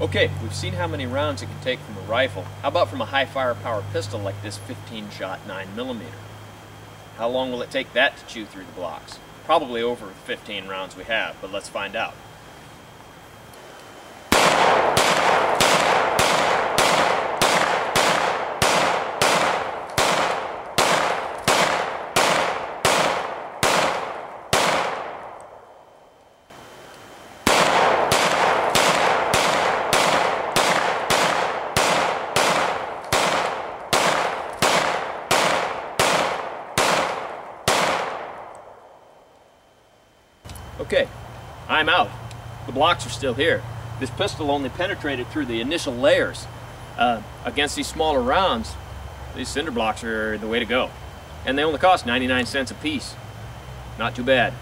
Okay, we've seen how many rounds it can take from a rifle. How about from a high firepower pistol like this 15 shot 9mm? How long will it take that to chew through the blocks? Probably over the 15 rounds we have, but let's find out. Okay, I'm out. The blocks are still here. This pistol only penetrated through the initial layers. Uh, against these smaller rounds, these cinder blocks are the way to go. And they only cost 99 cents a piece. Not too bad.